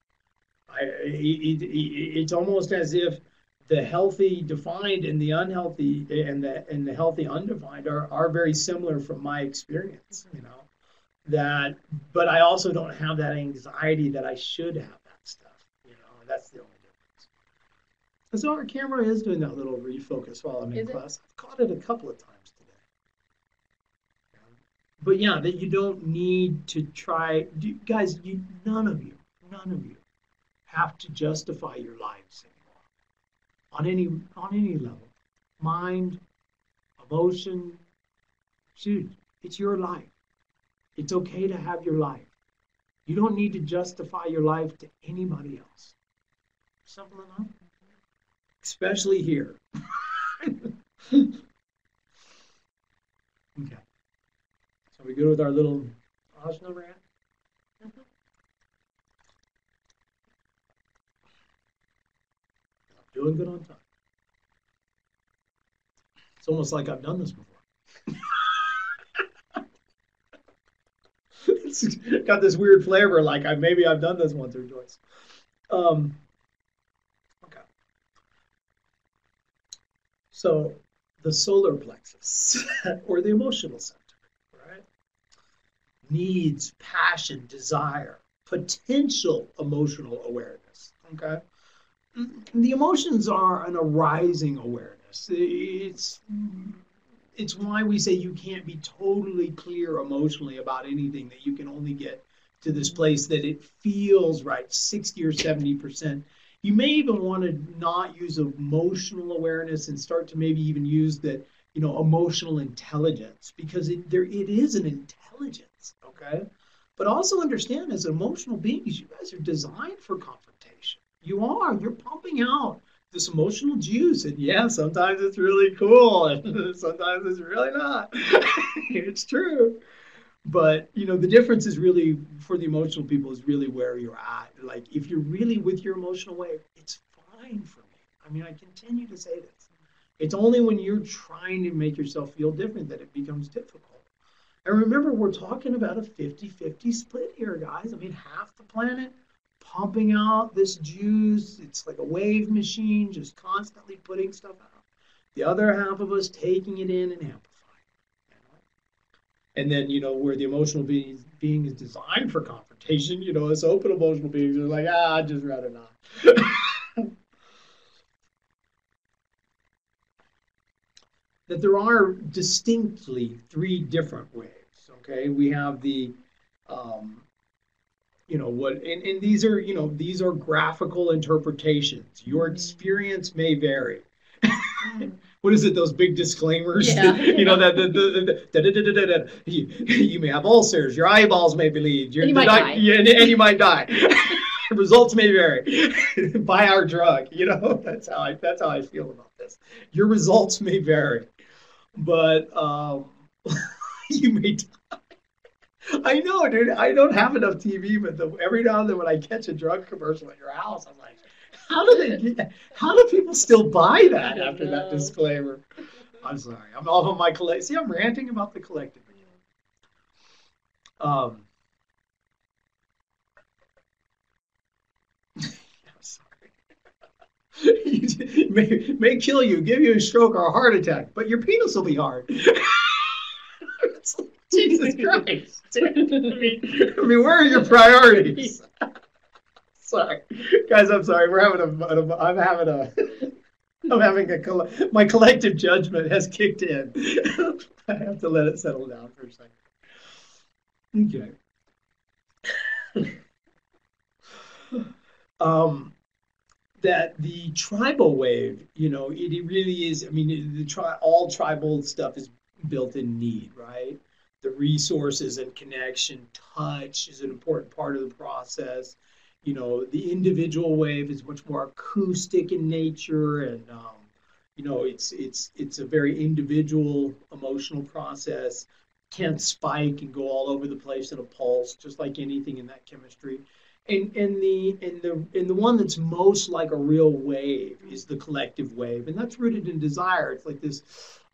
I it, it, it's almost as if the healthy defined and the unhealthy and the and the healthy undefined are are very similar from my experience, you know. That, but I also don't have that anxiety that I should have that stuff. You know, that's the only difference. and so our camera is doing that little refocus while I'm in is class. It? I've caught it a couple of times today. But yeah, that you don't need to try, guys. You none of you, none of you, have to justify your lives anymore on any on any level, mind, emotion. Shoot, it's your life. It's okay to have your life. You don't need to justify your life to anybody else. Simple enough especially here. okay. So we good with our little ajna rant? Mm-hmm. Doing good on time. It's almost like I've done this before. it's got this weird flavor, like I maybe I've done this once or twice. Um, So the solar plexus or the emotional center, right? Needs, passion, desire, potential emotional awareness. Okay. The emotions are an arising awareness. It's it's why we say you can't be totally clear emotionally about anything that you can only get to this place that it feels right 60 or 70 percent. You may even want to not use emotional awareness and start to maybe even use that you know emotional intelligence because it there it is an intelligence okay? But also understand as emotional beings you guys are designed for confrontation. You are. You're pumping out this emotional juice and yeah sometimes it's really cool and sometimes it's really not. It's true. But you know the difference is really for the emotional people is really where you're at. Like if you're really with your emotional wave it's fine for me. I mean i continue to say this. It's only when you're trying to make yourself feel different that it becomes difficult. And remember we're talking about a 50-50 split here guys. I mean half the planet pumping out this juice. It's like a wave machine just constantly putting stuff out. The other half of us taking it in and amplifying and then you know where the emotional being being is designed for confrontation you know us open emotional beings are like ah i'd just rather not. That there are distinctly three different waves okay? We have the um, you know what and, and these are you know these are graphical interpretations your experience may vary what is it? Those big disclaimers.
Yeah.
you know that the, the, the, the you, you may have ulcers, your eyeballs may bleed, your,
And you might
doc-
die.
yeah, and, and you might die. Results may vary. Buy our drug. You know that's how I that's how I feel about this. Your results may vary, but um, you may die. I know, dude. I don't have enough TV, but the, every now and then when I catch a drug commercial at your house, I'm like, how do they get, how do people still buy that after that disclaimer? I'm sorry. I'm off of my collect. See, I'm ranting about the collective again. Um, sorry. may, may kill you, give you a stroke or a heart attack, but your penis will be hard. Jesus Christ. I mean, I mean, where are your priorities? sorry, guys. I'm sorry. We're having a. a I'm having a. I'm having a. My collective judgment has kicked in. I have to let it settle down for a second. Okay. um, that the tribal wave, you know, it, it really is. I mean, the tri- all tribal stuff is built in need, right? The resources and connection, touch is an important part of the process. You know, the individual wave is much more acoustic in nature, and um, you know, it's it's it's a very individual emotional process. Can't spike and go all over the place in a pulse, just like anything in that chemistry and and the and the and the one that's most like a real wave is the collective wave and that's rooted in desire. It's like this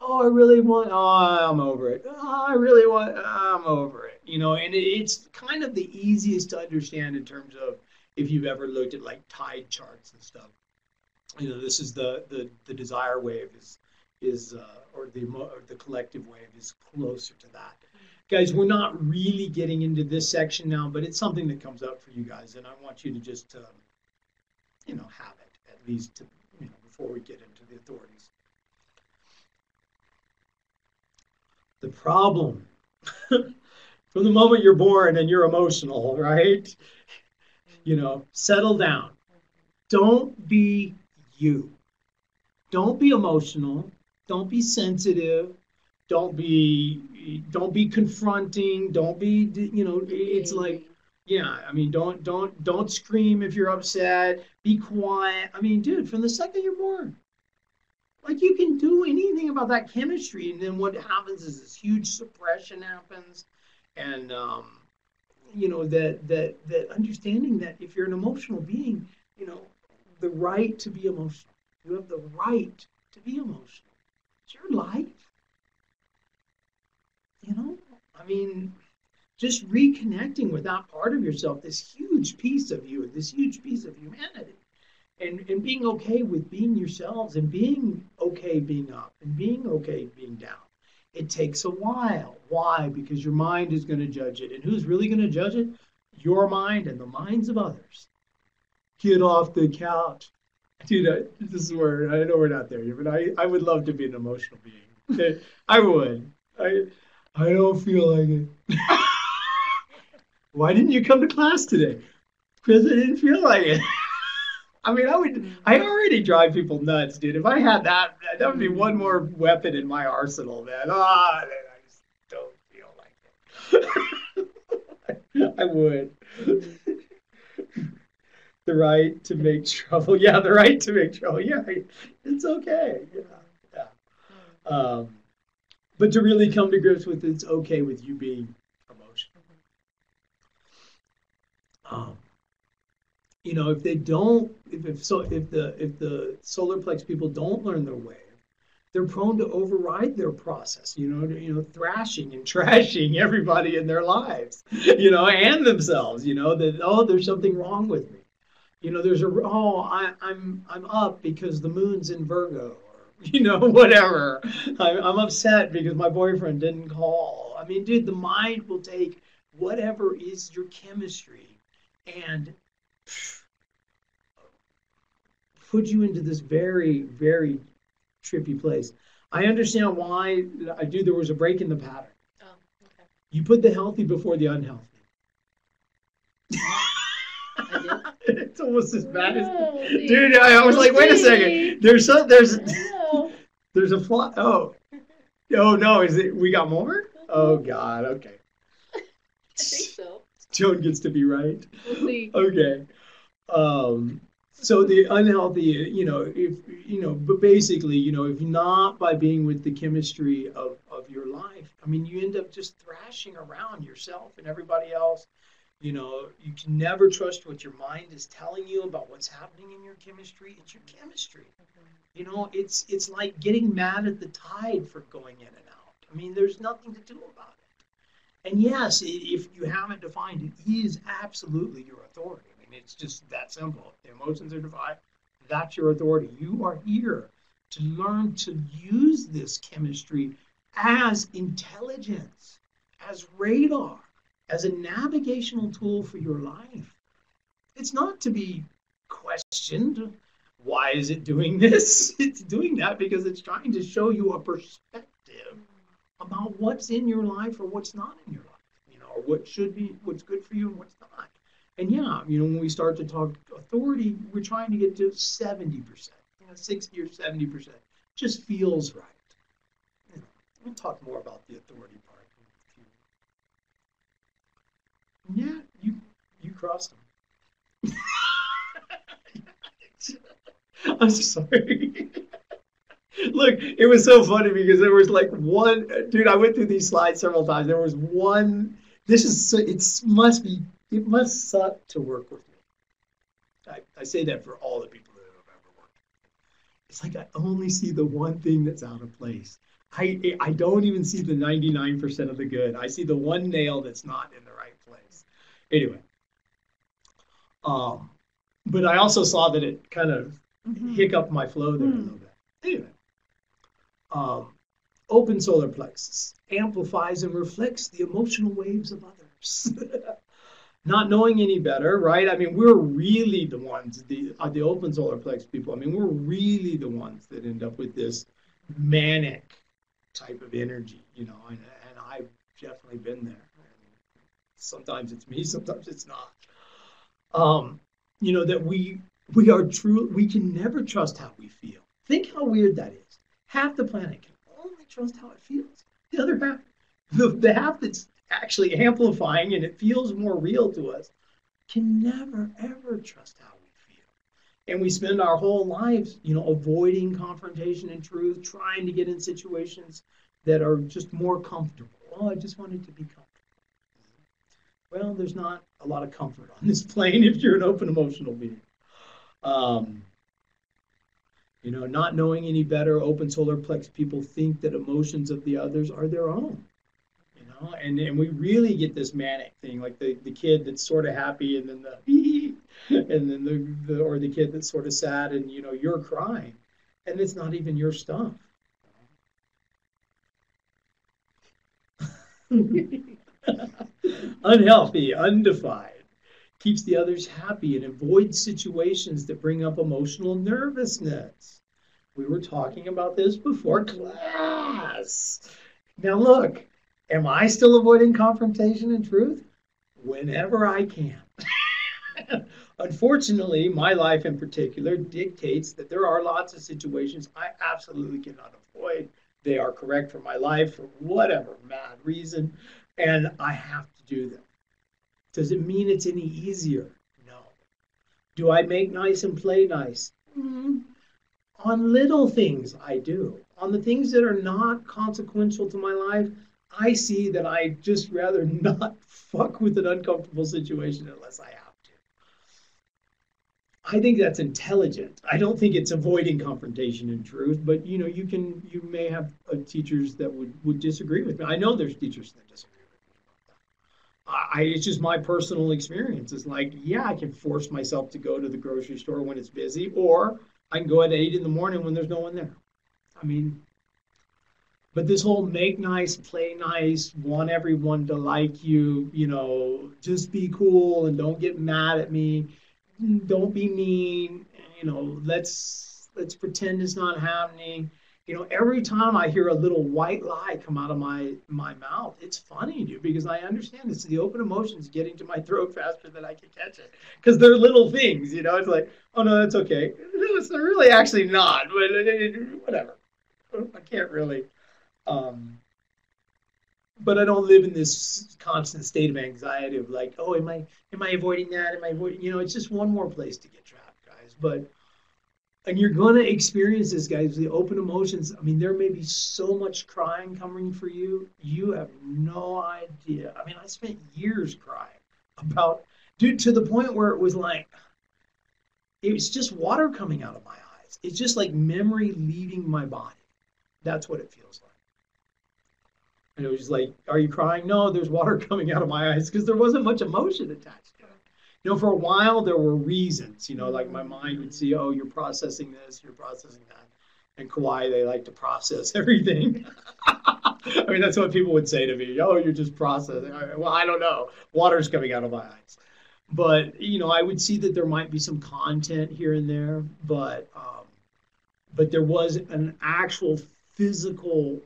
oh i really want oh i'm over it. Oh, i really want i'm over it. You know and it, it's kind of the easiest to understand in terms of if you've ever looked at like tide charts and stuff. You know this is the the, the desire wave is is uh, or the or the collective wave is closer to that guys we're not really getting into this section now but it's something that comes up for you guys and i want you to just um, you know have it at least to, you know before we get into the authorities. The problem from the moment you're born and you're emotional right? You know settle down. Don't be you. Don't be emotional. Don't be sensitive don't be don't be confronting don't be you know it's like yeah i mean don't don't don't scream if you're upset. Be quiet. I mean dude from the second you're born. Like you can do anything about that chemistry and then what happens is this huge suppression happens. And um you know that that that understanding that if you're an emotional being you know the right to be emotional you have the right to be emotional. It's your life you know i mean just reconnecting with that part of yourself this huge piece of you this huge piece of humanity and and being okay with being yourselves and being okay being up and being okay being down. It takes a while. Why? Because your mind is going to judge it. And who's really going to judge it? Your mind and the minds of others. Get off the couch. Dude I, this is where i know we're not there yet but i i would love to be an emotional being. I would. I I don't feel like it. Why didn't you come to class today? Because I didn't feel like it. I mean, I would. I already drive people nuts, dude. If I had that, that would be one more weapon in my arsenal, man. Ah, then I just don't feel like it. I would. the right to make trouble. Yeah, the right to make trouble. Yeah, it's okay. Yeah, yeah. Um, but to really come to grips with it's okay with you being emotional. Um, you know, if they don't, if, if so, if the if the solar plex people don't learn their way, they're prone to override their process. You know, you know, thrashing and trashing everybody in their lives. You know, and themselves. You know that oh, there's something wrong with me. You know, there's a oh, I, I'm I'm up because the moon's in Virgo. You know, whatever. I'm, I'm upset because my boyfriend didn't call. I mean, dude, the mind will take whatever is your chemistry and put you into this very, very trippy place. I understand why I do. There was a break in the pattern.
Oh, okay.
You put the healthy before the unhealthy. it's almost as bad as dude. I was like, wait a second. There's some, there's. There's a flaw. Oh, oh no, is it? We got more? Oh God. Okay.
I think so.
Joan gets to be right.
We'll.
Okay. Um, so the unhealthy, you know, if you know, but basically, you know, if not by being with the chemistry of of your life, I mean, you end up just thrashing around yourself and everybody else. You know, you can never trust what your mind is telling you about what's happening in your chemistry. It's your chemistry. You know, it's it's like getting mad at the tide for going in and out. I mean, there's nothing to do about it. And yes, if you haven't defined it, is absolutely your authority. I mean, it's just that simple. The emotions are defined. That's your authority. You are here to learn to use this chemistry as intelligence, as radar, as a navigational tool for your life. It's not to be questioned. Why is it doing this? It's doing that because it's trying to show you a perspective about what's in your life or what's not in your life, you know, or what should be, what's good for you and what's not. And yeah, you know, when we start to talk authority, we're trying to get to 70%, you know, 60 or 70%. Just feels right. You know, we'll talk more about the authority part. in a few. Yeah, you you crossed them. I'm sorry. Look, it was so funny because there was like one dude. I went through these slides several times. There was one. This is it must be it must suck to work with me. I, I say that for all the people that have ever worked. It's like I only see the one thing that's out of place. I I don't even see the 99% of the good. I see the one nail that's not in the right. Anyway, um, but I also saw that it kind of hiccup my flow there a little bit. Anyway, um, open solar plexus amplifies and reflects the emotional waves of others. Not knowing any better, right? I mean, we're really the ones, the uh, the open solar plex people. I mean, we're really the ones that end up with this manic type of energy, you know. And, and I've definitely been there. Sometimes it's me, sometimes it's not. Um, you know that we we are true. We can never trust how we feel. Think how weird that is. Half the planet can only trust how it feels. The other half, the, the half that's actually amplifying and it feels more real to us, can never ever trust how we feel. And we spend our whole lives, you know, avoiding confrontation and truth, trying to get in situations that are just more comfortable. Oh, I just wanted to be comfortable. Well, there's not a lot of comfort on this plane if you're an open emotional being. Um, you know, not knowing any better, open solar plex people think that emotions of the others are their own. You know, and, and we really get this manic thing, like the, the kid that's sort of happy and then the and then the, the or the kid that's sort of sad and you know you're crying. And it's not even your stuff. Unhealthy, undefined keeps the others happy and avoids situations that bring up emotional nervousness. We were talking about this before class. Now, look, am I still avoiding confrontation and truth? Whenever I can. Unfortunately, my life in particular dictates that there are lots of situations I absolutely cannot avoid. They are correct for my life for whatever mad reason, and I have to do them. Does it mean it's any easier? No. Do I make nice and play nice? Mm, on little things, I do. On the things that are not consequential to my life, I see that I just rather not fuck with an uncomfortable situation unless I have to. I think that's intelligent. I don't think it's avoiding confrontation and truth, but you know, you can you may have uh, teachers that would would disagree with me. I know there's teachers that disagree with me about that. I, it's just my personal experience. It's like, yeah, I can force myself to go to the grocery store when it's busy, or I can go at eight in the morning when there's no one there. I mean, but this whole make nice, play nice, want everyone to like you, you know, just be cool and don't get mad at me, don't be mean, you know, let's let's pretend it's not happening. You know, every time I hear a little white lie come out of my my mouth, it's funny, dude, because I understand it's the open emotions getting to my throat faster than I can catch it. Because they're little things, you know. It's like, oh no, that's okay. It's really actually not, but whatever. I can't really um, but I don't live in this constant state of anxiety of like, oh, am I am I avoiding that? Am I avoiding? You know, it's just one more place to get trapped, guys. But and you're going to experience this, guys. The open emotions. I mean, there may be so much crying coming for you. You have no idea. I mean, I spent years crying about, dude, to the point where it was like, it was just water coming out of my eyes. It's just like memory leaving my body. That's what it feels like. And it was like, Are you crying? No, there's water coming out of my eyes because there wasn't much emotion attached. You know, for a while there were reasons, you know, like my mind would see, Oh, you're processing this, you're processing that. And Kauai, they like to process everything. I mean, that's what people would say to me. Oh, you're just processing. Well, I don't know. Water's coming out of my eyes. But, you know, I would see that there might be some content here and there, but, um, but there was an actual physical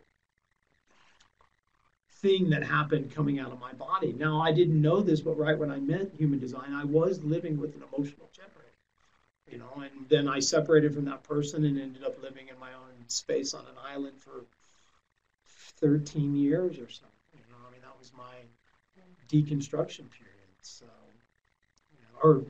thing that happened coming out of my body. Now, I didn't know this, but right when I met human design, I was living with an emotional generator. You know, and then I separated from that person and ended up living in my own space on an island for 13 years or so. You know, I mean, that was my deconstruction period. So, you know, or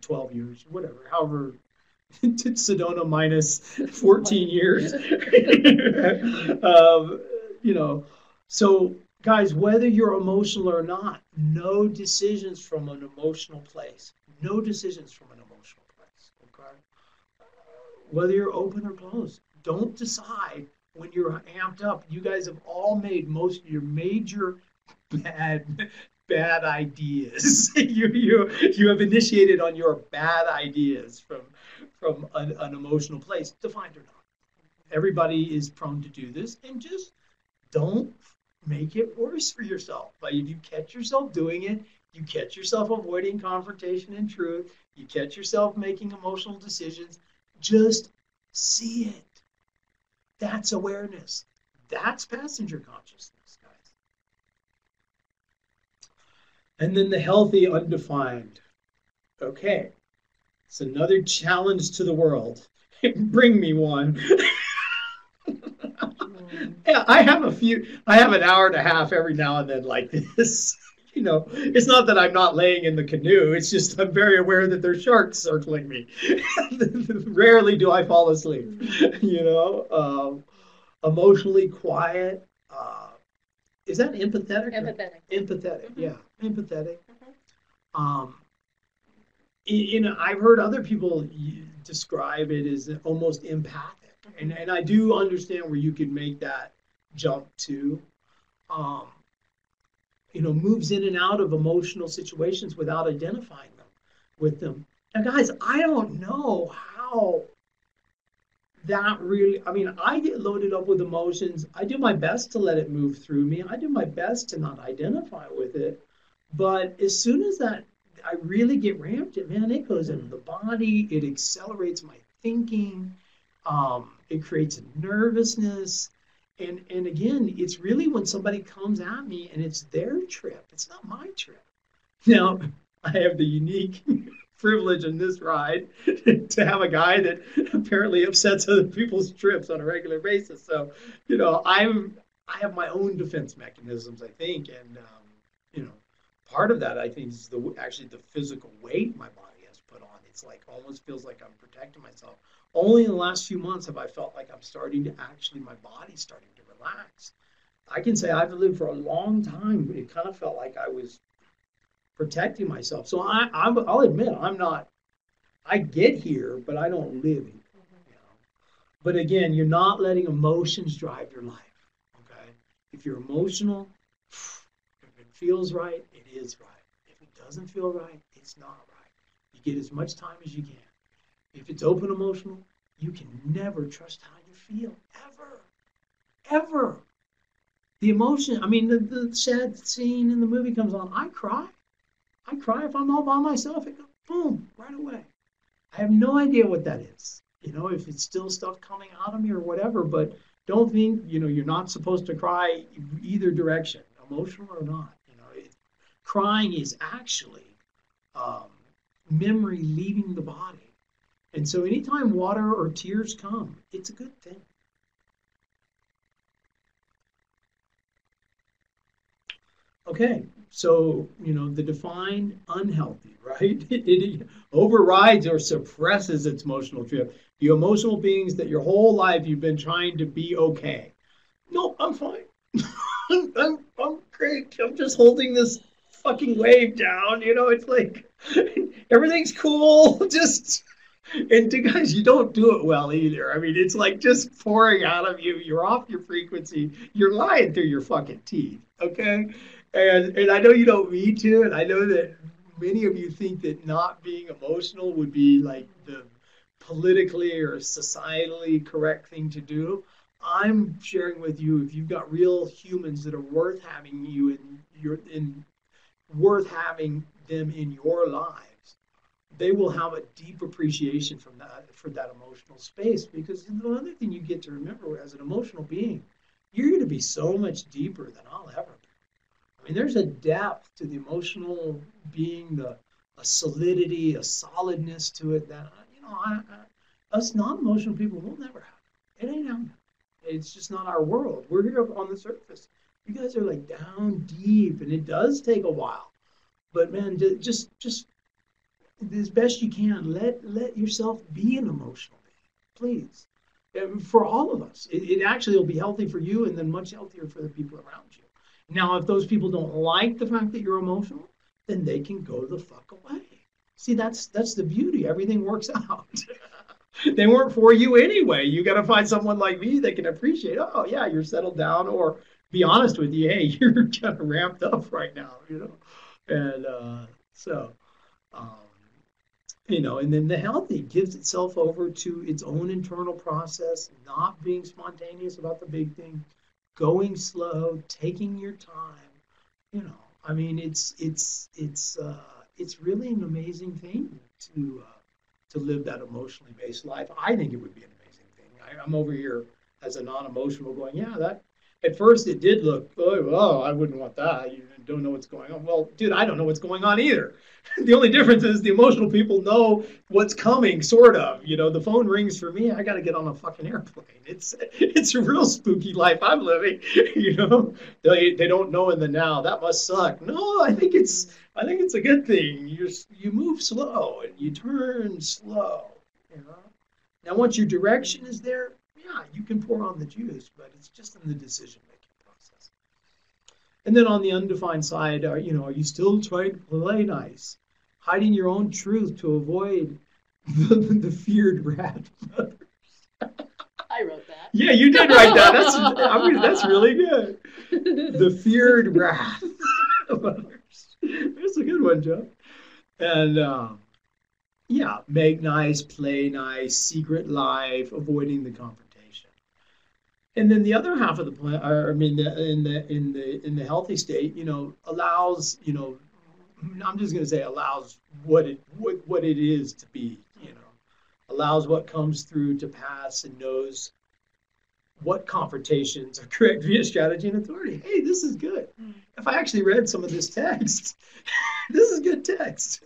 12 years, whatever, however did Sedona minus 14 years. um, you know, so Guys, whether you're emotional or not, no decisions from an emotional place. No decisions from an emotional place. Okay? Whether you're open or closed, don't decide when you're amped up. You guys have all made most of your major bad bad ideas. you you you have initiated on your bad ideas from from an, an emotional place, defined or not. Everybody is prone to do this, and just don't make it worse for yourself. But if you catch yourself doing it, you catch yourself avoiding confrontation and truth, you catch yourself making emotional decisions, just see it. That's awareness. That's passenger consciousness, guys. And then the healthy undefined. Okay. It's another challenge to the world. Bring me one. yeah, I have a few. I have an hour and a half every now and then like this. You know, it's not that I'm not laying in the canoe. It's just I'm very aware that there's sharks circling me. Rarely do I fall asleep. You know, um, emotionally quiet. Uh, is that empathetic?
Empathetic.
Empathetic. Mm-hmm. Yeah, empathetic. Mm-hmm. Um, you know, I've heard other people describe it as almost empathic and and I do understand where you can make that jump to. Um, you know, moves in and out of emotional situations without identifying them with them. Now, guys, I don't know how that really, I mean, I get loaded up with emotions. I do my best to let it move through me. I do my best to not identify with it. But as soon as that, I really get ramped, it man, it goes into the body, it accelerates my thinking Um, it creates nervousness. And, and again, it's really when somebody comes at me and it's their trip. It's not my trip. Now, I have the unique privilege in this ride to have a guy that apparently upsets other people's trips on a regular basis. So, you know, I'm I have my own defense mechanisms, I think, and um, you know, part of that I think is the actually the physical weight my body has put on. It's like almost feels like I'm protecting myself. Only in the last few months have I felt like I'm starting to actually my body's starting to relax. I can say I've lived for a long time. But it kind of felt like I was protecting myself. So I, i will admit I'm not. I get here, but I don't live here. Mm-hmm. You know? But again, you're not letting emotions drive your life. Okay, if you're emotional, if it feels right, it is right. If it doesn't feel right, it's not right. You get as much time as you can. If it's open emotional, you can never trust how you feel ever, ever. The emotion. I mean, the, the sad scene in the movie comes on. I cry. I cry if I'm all by myself. It goes boom right away. I have no idea what that is. You know, if it's still stuff coming out of me or whatever, but don't think, you know, you're not supposed to cry either direction, emotional or not. You know, it, crying is actually um, memory leaving the body. And so anytime water or tears come, it's a good thing. Okay, so you know the defined unhealthy, right? It, it, overrides or suppresses its emotional trip. The emotional beings that your whole life you've been trying to be okay. No, I'm fine. I'm, I'm, I'm great. I'm just holding this fucking wave down. You know, it's like everything's cool. Just and to guys, you don't do it well either. I mean, it's like just pouring out of you. You're off your frequency. You're lying through your fucking teeth. Okay and and I know you don't mean to, and I know that many of you think that not being emotional would be like the politically or societally correct thing to do. I'm sharing with you if you've got real humans that are worth having you in your in worth having them in your lives, they will have a deep appreciation from that for that emotional space. Because the other thing you get to remember as an emotional being, you're going to be so much deeper than I'll ever be I mean, there's a depth to the emotional being, the a solidity, a solidness to it that you know, I, I, us non-emotional people will never have. It ain't happening. It's just not our world. We're here on the surface. You guys are like down deep, and it does take a while. But man, just just as best you can, let let yourself be an emotional being, please. For all of us, it, it actually will be healthy for you, and then much healthier for the people around you. Now, if those people don't like the fact that you're emotional, then they can go the fuck away. See, that's that's the beauty. Everything works out. they weren't for you anyway. You got to find someone like me that can appreciate. Oh, yeah, you're settled down, or be honest with you. Hey, you're kind of ramped up right now, you know. And uh, so, um, you know, and then the healthy gives itself over to its own internal process, not being spontaneous about the big thing, going slow, taking your time. You know, I mean, it's it's it's uh, it's really an amazing thing to uh, to live that emotionally based life. I think it would be an amazing thing. I, I'm over here as a non-emotional, going, yeah, that. At first, it did look, oh, oh, I wouldn't want that. You don't know what's going on. Well, dude, I don't know what's going on either. the only difference is the emotional people know what's coming, sort of. You know, the phone rings for me. I got to get on a fucking airplane. It's it's a real spooky life I'm living. You know, they they don't know in the now. That must suck. No, I think it's I think it's a good thing. You you move slow and you turn slow. You know. Now, once your direction is there, yeah, you can pour on the juice, but it's just in the decision making process. and then on the undefined side, are, you know, are you still trying to play nice, hiding your own truth to avoid the, the feared wrath
of I wrote that.
Yeah, you did write that. That's I mean, that's really good. The feared wrath of others. That's a good one, Joe. And um, yeah, make nice, play nice, secret life, avoiding the confrontation and then the other half of the plant, I mean, the, in the in the in the healthy state, you know, allows, you know, I'm just going to say allows what it what, what it is to be, you know, allows what comes through to pass and knows what confrontations are correct via strategy and authority. Hey, this is good.
Mm.
If I actually read some of this text, this is good text.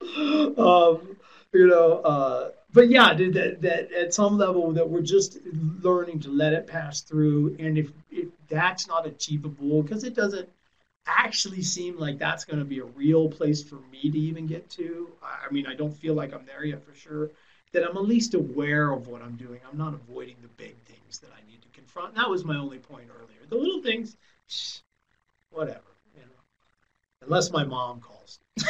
um, you know, uh, but yeah, that, that at some level that we're just learning to let it pass through, and if, if that's not achievable, because it doesn't actually seem like that's going to be a real place for me to even get to. I mean, I don't feel like I'm there yet for sure. That I'm at least aware of what I'm doing. I'm not avoiding the big things that I need to confront. That was my only point earlier. The little things, whatever, you know. Unless my mom calls.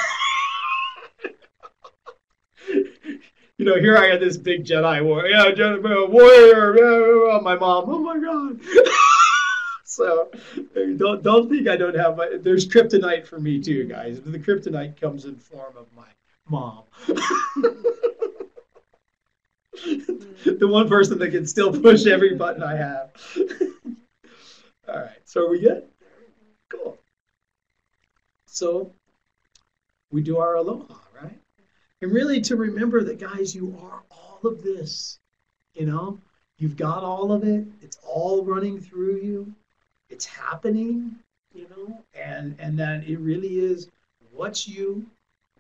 you know, here I had this big Jedi war, yeah, Jedi uh, warrior, yeah, my mom. Oh my god. so don't don't think I don't have my. There's kryptonite for me too, guys. The kryptonite comes in form of my mom. the one person that can still push every button I have. All right, so are we good? Cool. So we do our aloha? And really to remember that, guys, you are all of this. You know, you've got all of it. It's all running through you. It's happening. You know, and and that it really is what's you,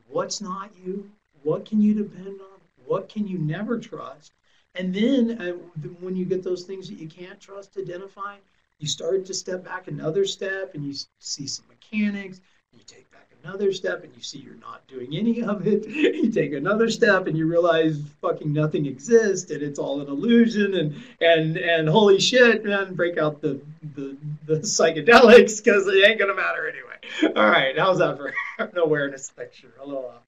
what's not you, what can you depend on, what can you never trust, and then uh, when you get those things that you can't trust identifying, you start to step back another step and you see some mechanics. You take back another step and you see you're not doing any of it. You take another step and you realize fucking nothing exists and it's all an illusion and and and holy shit, man, break out the the, the psychedelics because it ain't gonna matter anyway. All right, how's that for an awareness lecture? Aloha.